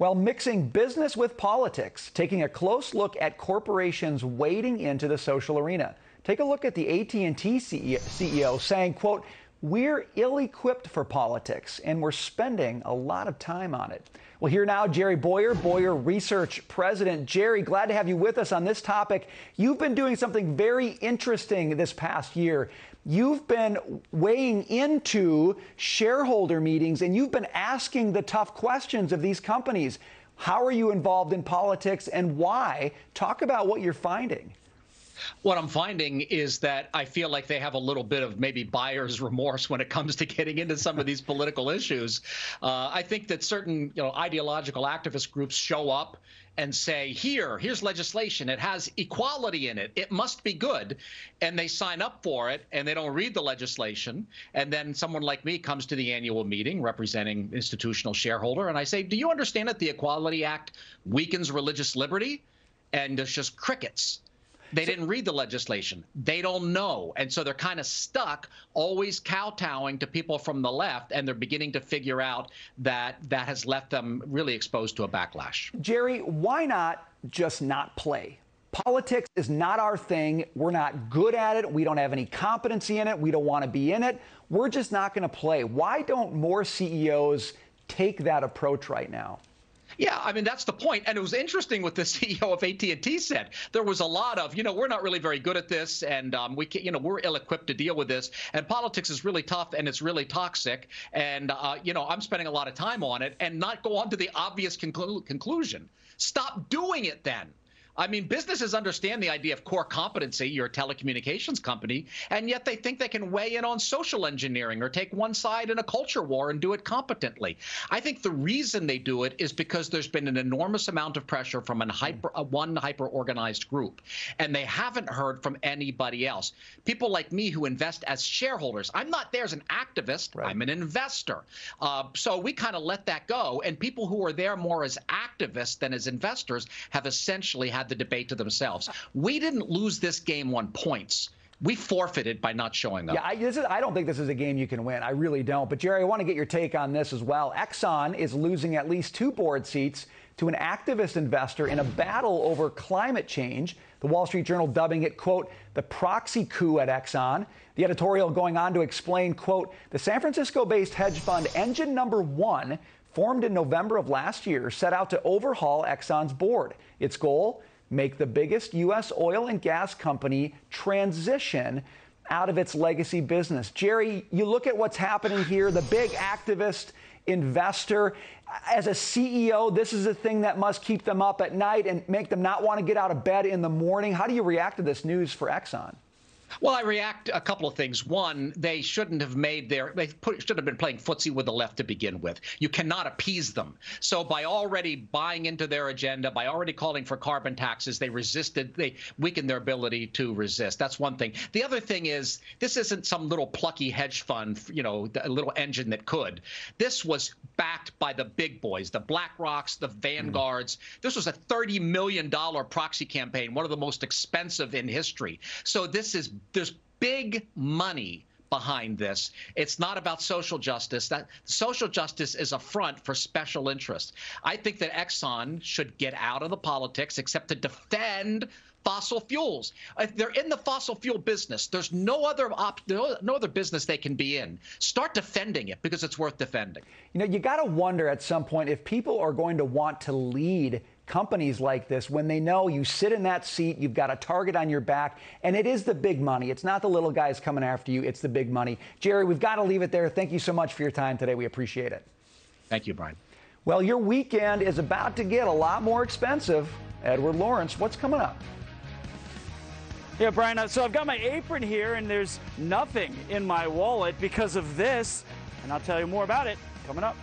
Well, mixing business with politics, taking a close look at corporations wading into the social arena. Take a look at the AT&T CEO saying, quote, we're ill-equipped for politics and we're spending a lot of time on it. Well, here now, Jerry Bowyer, Bowyer Research President. Jerry, glad to have you with us on this topic. You've been doing something very interesting this past year. You've been weighing into shareholder meetings and you've been asking the tough questions of these companies. How are you involved in politics and why? Talk about what you're finding. What I'm finding is that I feel like they have a little bit of maybe buyer's remorse when it comes to getting into some of these political issues. Uh, I think that certain you know ideological activist groups show up and say, here, here's legislation. It has equality in it. It must be good. And they sign up for it and they don't read the legislation. And then someone like me comes to the annual meeting representing institutional shareholder. And I say, do you understand that the Equality Act weakens religious liberty? And it's just crickets. They didn't read the legislation. They don't know. And so they're kind of stuck always kowtowing to people from the left, and they're beginning to figure out that that has left them really exposed to a backlash. Jerry, why not just not play? Politics is not our thing. We're not good at it. We don't have any competency in it. We don't want to be in it. We're just not going to play. Why don't more CEOs take that approach right now? Yeah, I mean that's the point. And it was interesting what the CEO of AT&T said. There was a lot of, you know, we're not really very good at this, and um, we, can, you know, we're ill-equipped to deal with this. And politics is really tough and it's really toxic. And uh, you know, I'm spending a lot of time on it, and not go on to the obvious conclu conclusion. Stop doing it then. I mean, businesses understand the idea of core competency. You're a telecommunications company, and yet they think they can weigh in on social engineering or take one side in a culture war and do it competently. I think the reason they do it is because there's been an enormous amount of pressure from an hyper, uh, one hyper organized group, and they haven't heard from anybody else. People like me who invest as shareholders. I'm not there as an activist. Right. I'm an investor. Uh, so we kind of let that go, and people who are there more as activists than as investors have essentially had the debate to themselves. We didn't lose this game on points. We forfeited by not showing up. Yeah, I, is, I, don't think this is a game you can win. I really don't. But Jerry, I want to get your take on this as well. Exxon is losing at least two board seats to an activist investor in a battle over climate change. The Wall Street Journal dubbing it, quote, the proxy coup at Exxon. The editorial going on to explain, quote, the San Francisco based hedge fund Engine Number One, formed in November of last year, set out to overhaul Exxon's board. Its goal, make the biggest U.S. oil and gas company transition out of its legacy business. Jerry, you look at what's happening here, the big activist investor. As a CEO, this is a thing that must keep them up at night and make them not want to get out of bed in the morning. How do you react to this news for Exxon? Well, I react a couple of things. One, they shouldn't have made their they put, should have been playing footsie with the left to begin with. You cannot appease them. So by already buying into their agenda, by already calling for carbon taxes, they resisted. They weakened their ability to resist. That's one thing. The other thing is this isn't some little plucky hedge fund, you know, a little engine that could. This was backed by the big boys, the BlackRocks, the Vanguards. Mm. This was a thirty million dollar proxy campaign, one of the most expensive in history. So this is there's big money behind this. It's not about social justice. That social justice is a front for special interests. I think that Exxon should get out of the politics except to defend fossil fuels. If they're in the fossil fuel business, there's no other op- no other business they can be in. Start defending it because it's worth defending. You know, you got to wonder at some point if people are going to want to lead companies like this when they know you sit in that seat, you've got a target on your back, and it is the big money. It's not the little guys coming after you, it's the big money. Jerry, we've got to leave it there. Thank you so much for your time today. We appreciate it. Thank you, Brian. Well, your weekend is about to get a lot more expensive. Edward Lawrence, what's coming up? Yeah, Brian, uh, so I've got my apron here, and there's nothing in my wallet because of this. And I'll tell you more about it coming up.